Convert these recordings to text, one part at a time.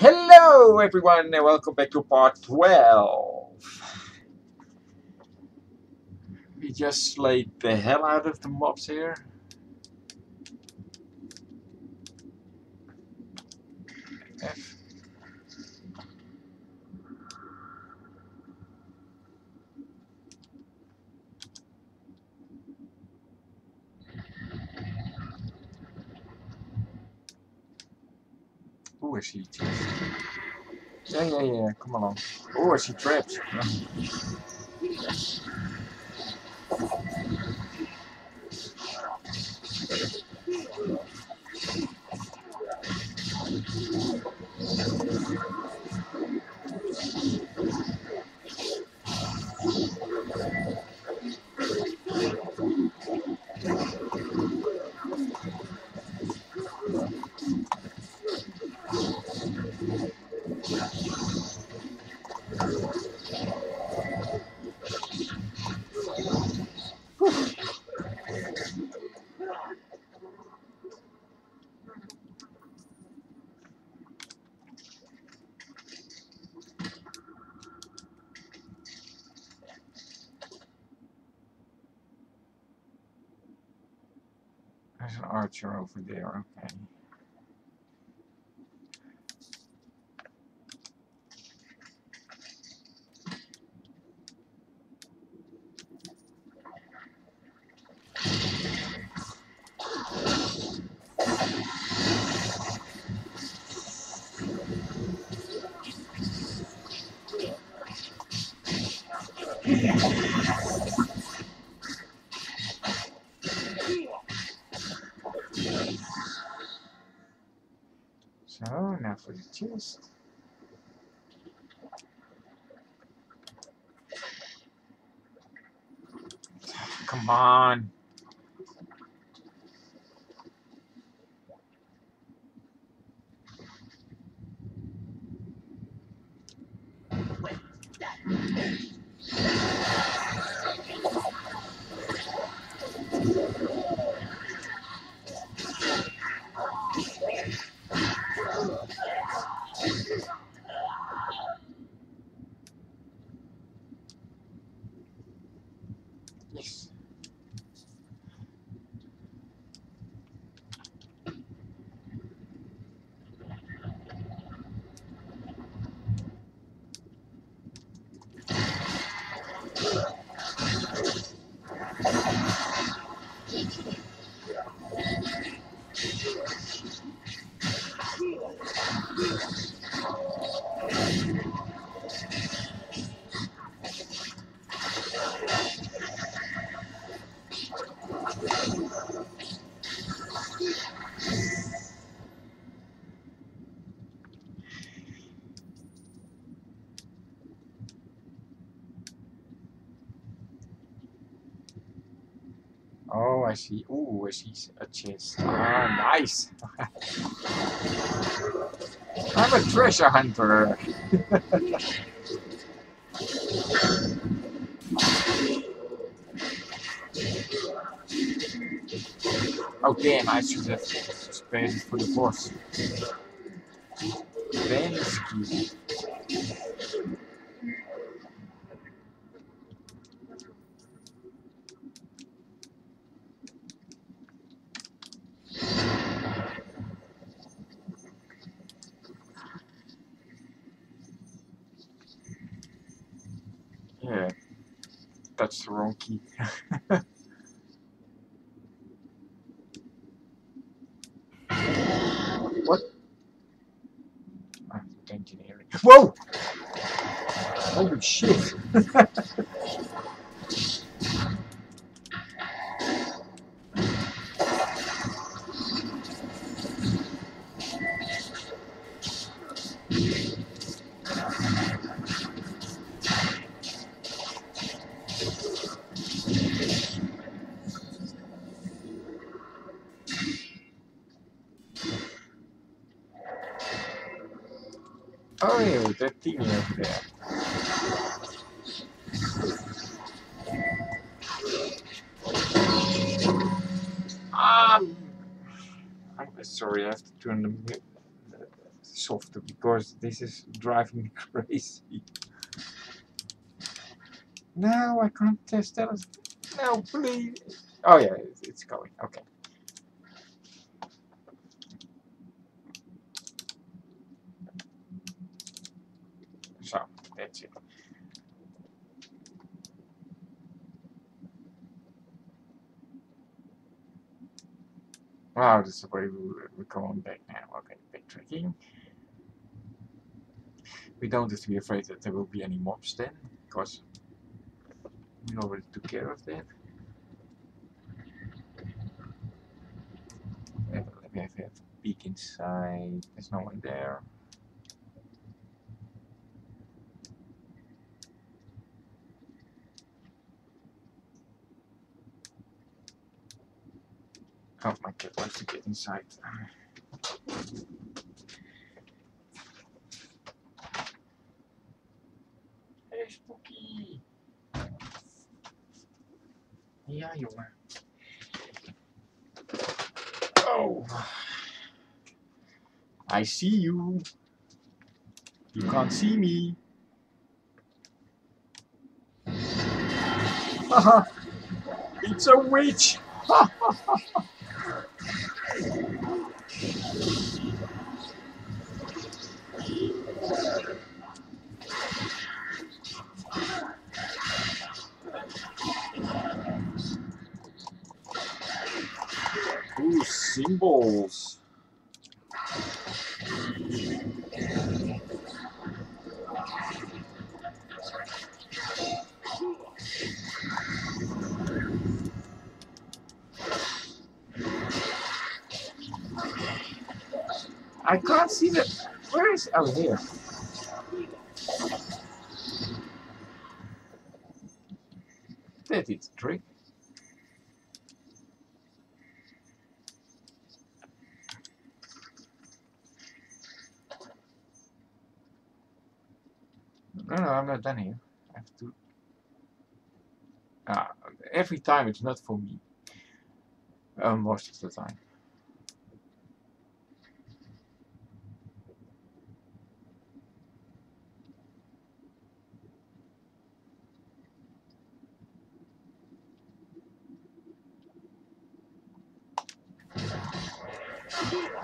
Hello everyone and welcome back to part 12. We just slayed the hell out of the mobs here. F. Teeth. Yeah, yeah, yeah, come along. Oh, she see over there, okay. Chest. Come on. Ooh, I see a chest. Ah, nice. I'm a treasure hunter. oh damn, I should have spared it for the boss. Yeah, that's the wrong key. what? Ah, engineering. Whoa! Holy shit! Oh, yeah, that thing over there. Um, I'm sorry, I have to turn the, softer because this is driving me crazy. No, I can't test that. No, please. Oh yeah, it's going. Okay. So, that's it. Wow, this is where we're going back now. Okay, backtracking. We don't have to be afraid that there will be any mobs then, because we already took care of that. Let me have a peek inside. There's no one there. Oh, my cat wants to get inside. Hey, Spooky. Ja, jongen. Oh. I see you. You can't see me. It's a witch. Ooh, symbols. Is? Oh, here. That is a trick. No, no, I'm not done here. I have to. Ah, every time it's not for me. Uh, most of the time.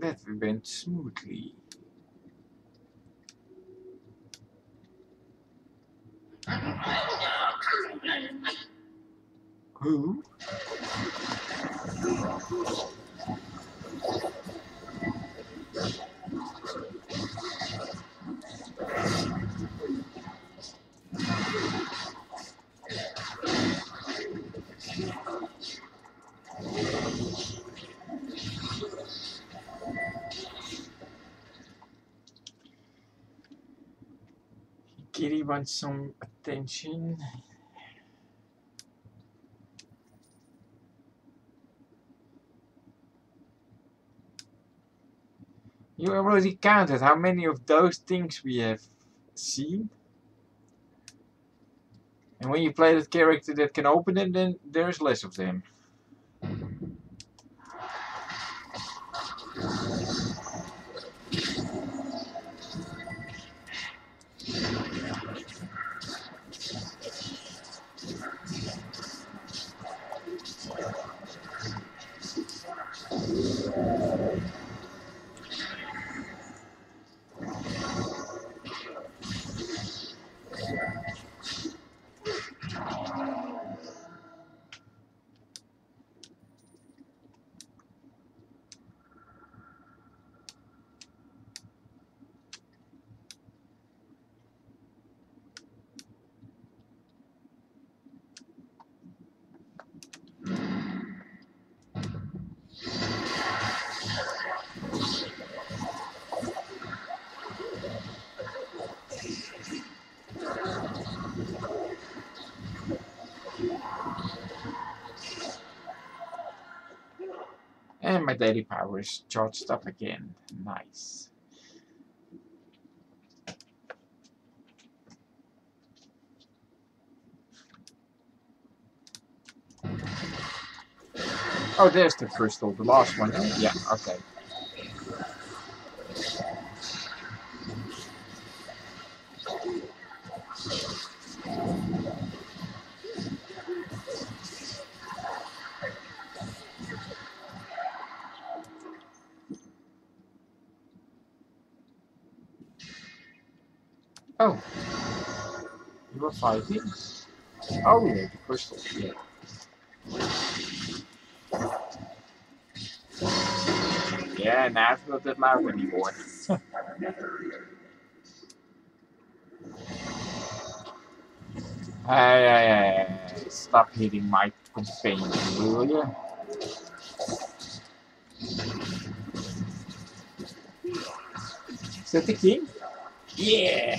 That went smoothly. Who? Wants some attention. You already counted how many of those things we have seen. And when you play that character that can open it, then there's less of them. Daily power is charged up again. Nice. Oh, there's the crystal, the last one. Yeah, okay. Oh. You were fighting? Oh yeah, the crystal, yeah. Yeah, now it's not that loud anymore. hey, hey, hey, stop hitting my companion, will you? Is that the king? Yeah!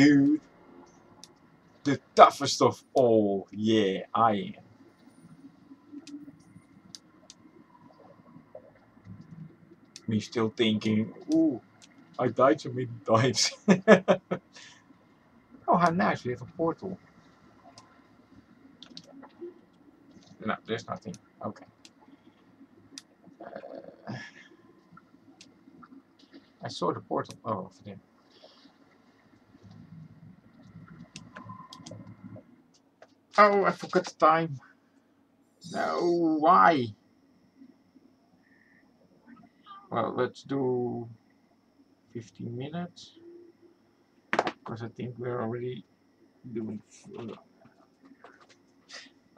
Dude. The toughest of all. Yeah, I am. Me still thinking, ooh, I died so many times. oh, how nice, we have a portal. No, there's nothing. Okay. Uh, I saw the portal. Oh, over there. Oh, I forgot the time. No, why? Well, let's do 15 minutes. Because I think we're already doing...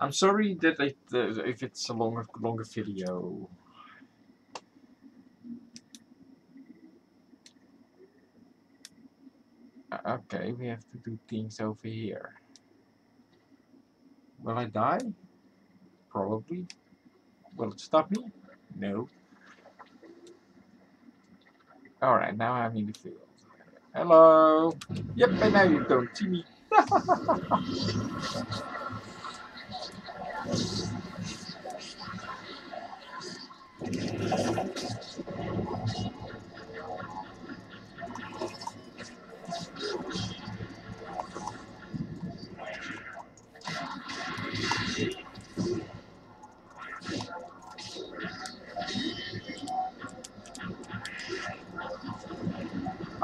I'm sorry that I, uh, if it's a longer, longer video. Uh, okay, we have to do things over here. Will I die? Probably. Will it stop me? No. Alright, now I'm in the field. Hello! Yep, and now you don't see me.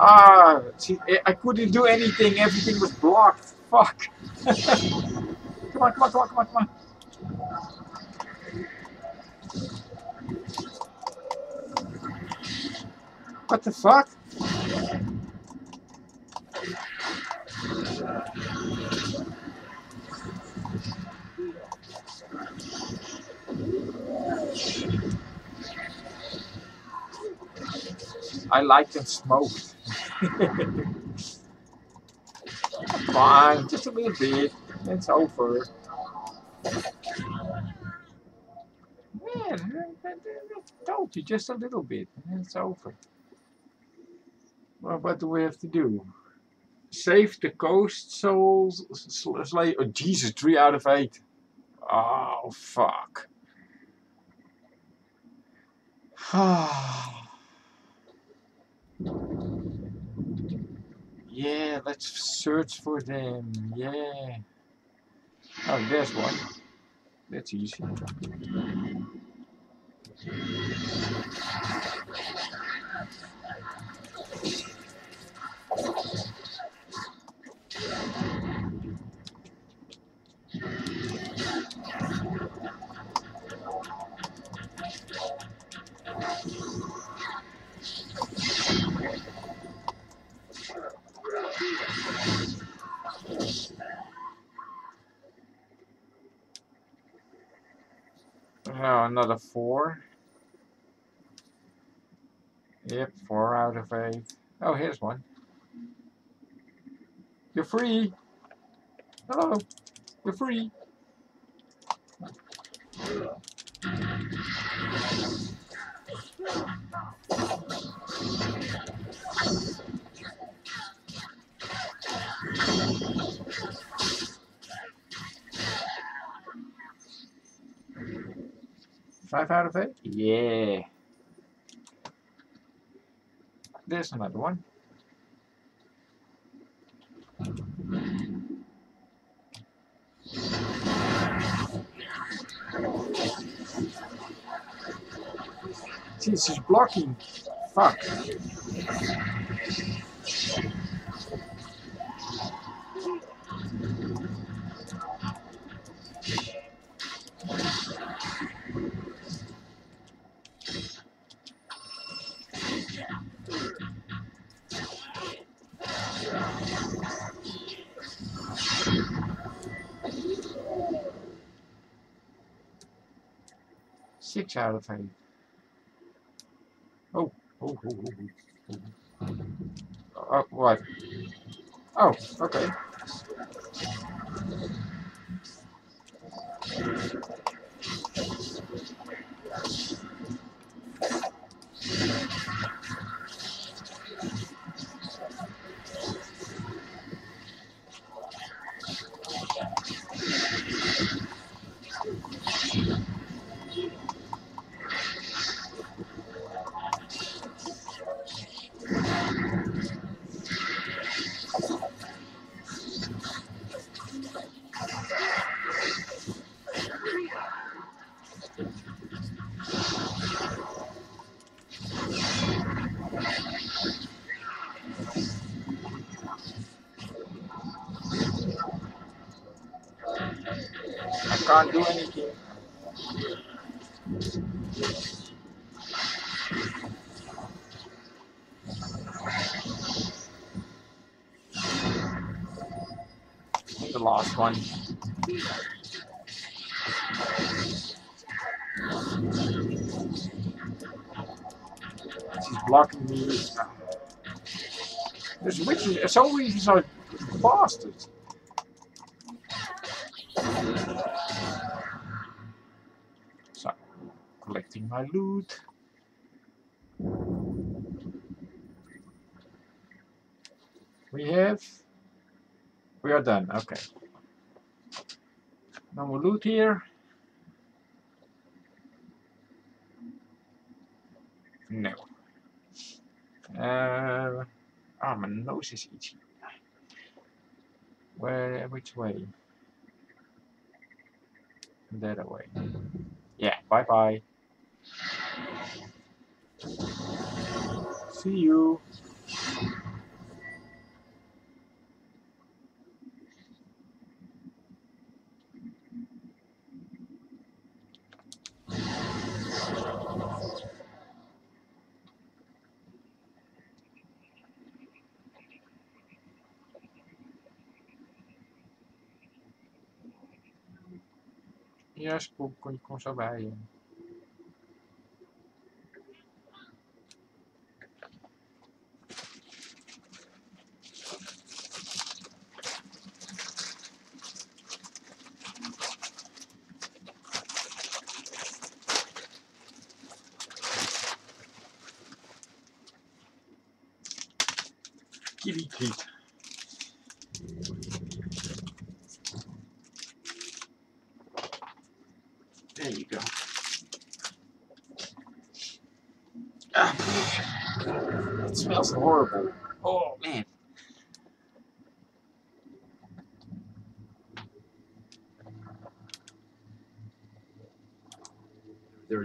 Ah, see, I couldn't do anything. Everything was blocked. Fuck. come on, come on, come on, come on, come on. What the fuck? I like them smoked. Fine, just a little bit. It's over. Man, I told you just a little bit, and it's over. Well, what do we have to do? Save the coast souls. Slay. Oh, Jesus, three out of eight. Oh, fuck. Ah. Yeah, let's search for them. Yeah. Oh, there's one. That's easy. Oh, another four. Yep, four out of eight. Oh, here's one. You're free. Hello. You're free. Five out of eight? Yeah. There's another one. Jeez, she's blocking. Fuck. Six out of eight. Oh, oh, oh, oh, oh. Oh, uh, uh, what? Oh, okay. Can't do anything. The last one. She's blocking me. This witch is so easy, so my loot. We have. We are done. Okay. No more loot here. No. Uh, ah, my nose is itchy. Where? Which way? That way. Yeah. Bye bye. See you. E acho que vou continuar a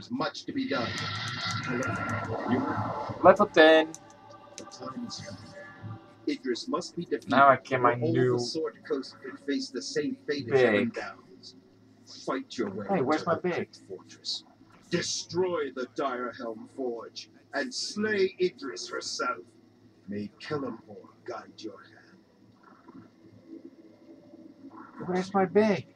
There is much to be done. Level 10. the time is coming. Idris must be defeated. Now I get my new. the Sword Coast could face the same fate as. Ebon Downs. Fight your way Hey, where's my bag? Fortress. Destroy the Direhelm Forge and slay Idris herself. May Kelemvor guide your hand. Where's my bag?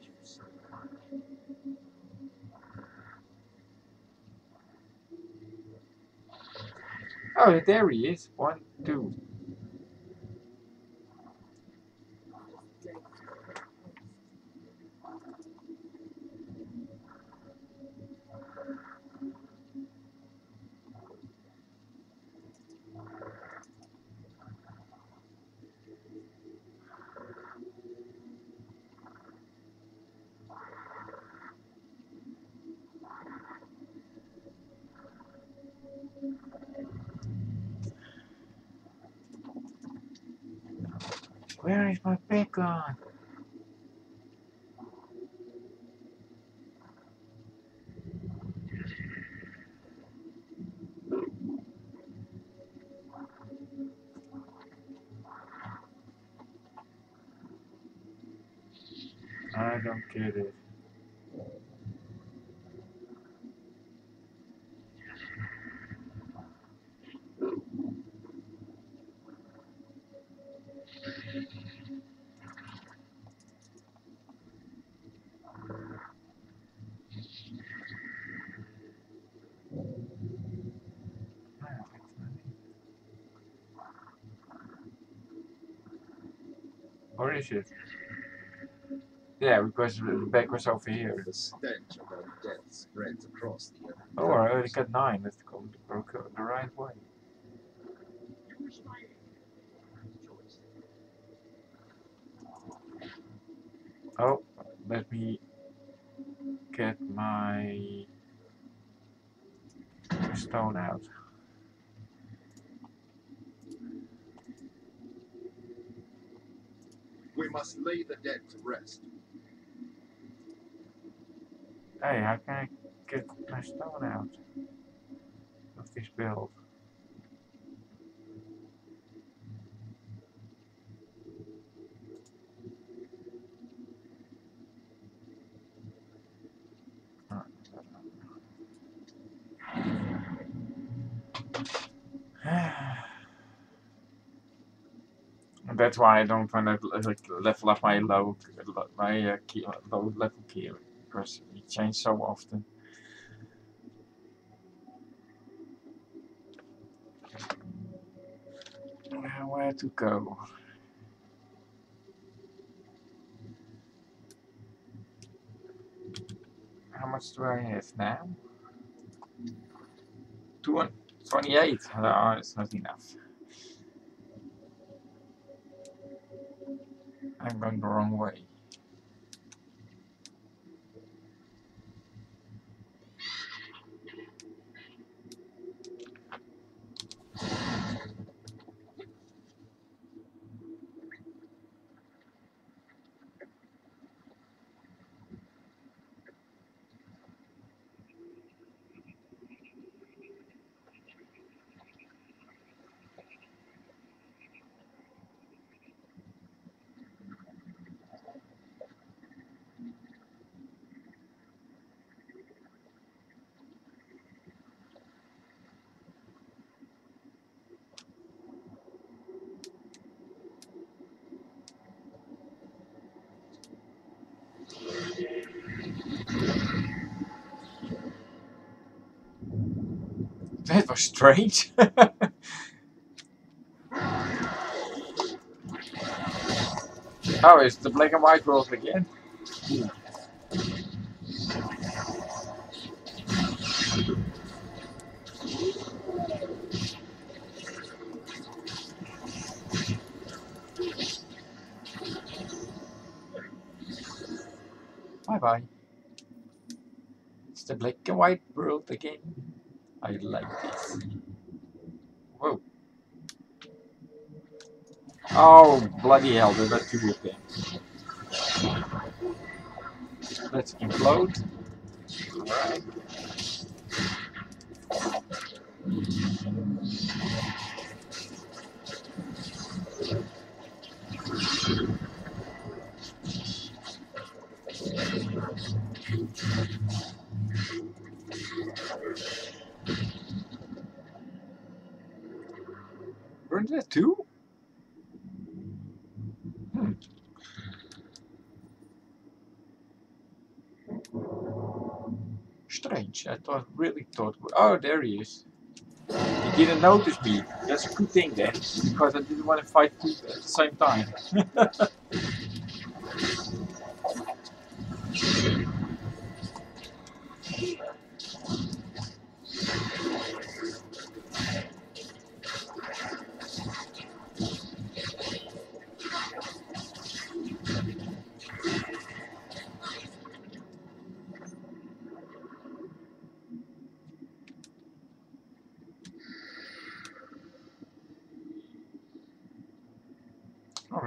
Oh, there he is. One, two. Where is my bag gone? I don't get it. Is it? Yeah, because the bag was over here. The stench of our death spreads across the earth. Oh, I already got nine. Let's go the, go the right way. Oh, let me get my stone out. Must lay the dead to rest. Hey, how can I get my stone out of this build? That's why I don't want to like level up my low my uh, key, low level key because we change so often. Where to go? How much do I have now? Two hun- 28. No, it's not enough. I'm going the wrong way. That was strange. oh, it's the black and white world again. Bye bye. It's the black and white world again. I like this. Whoa. Oh, bloody hell, there are two them. Let's implode. Alright. Weren't there two? Hmm. Strange. I thought, really thought. Oh, there he is. He didn't notice me. That's a good thing then, because I didn't want to fight at the same time.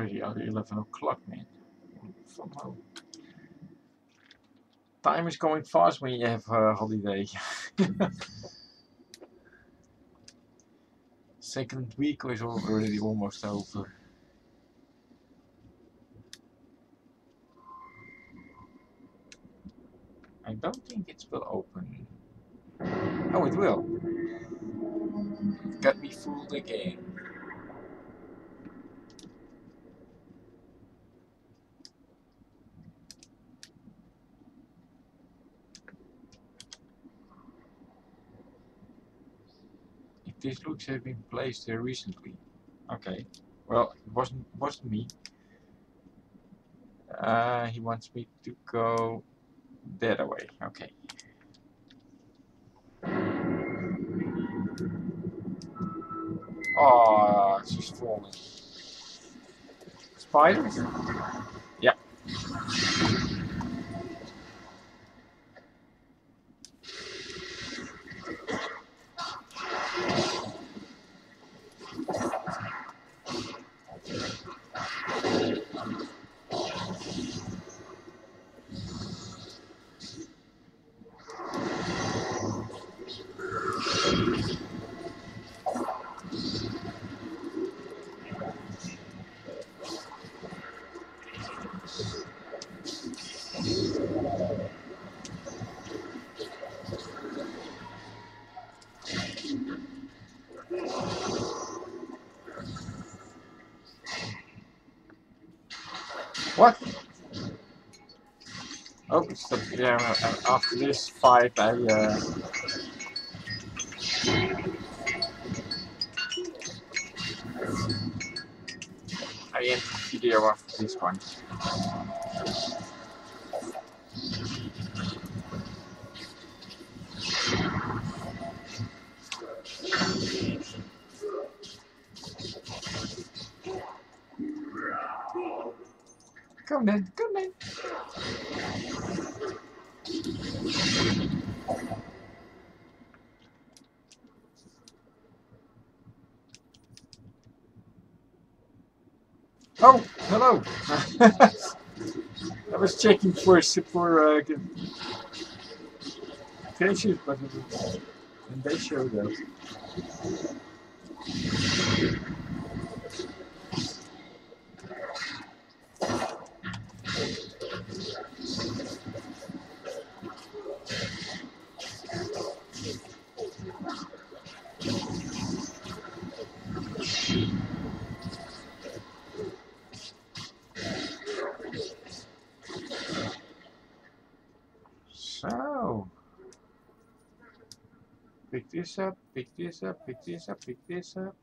Already at 11 o'clock, man. Home. Time is going fast when you have a holiday. Second week is already almost over. I don't think it will open. Oh, it will. Got me fooled again. These looks have been placed here recently. Okay. Well, it wasn't wasn't me. Uh, he wants me to go that way. Okay. Oh, she's falling. Spiders? What? Oh, so yeah, after this fight, I uh, video after this one. Come then, come then. Oh, hello. I was checking for for uh, cases, but it was, and they showed up. So, pick this up, pick this up, pick this up, pick this up.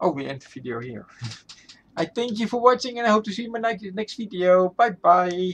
Oh, we end the video here. I thank you for watching and I hope to see you in my next next video. Bye bye.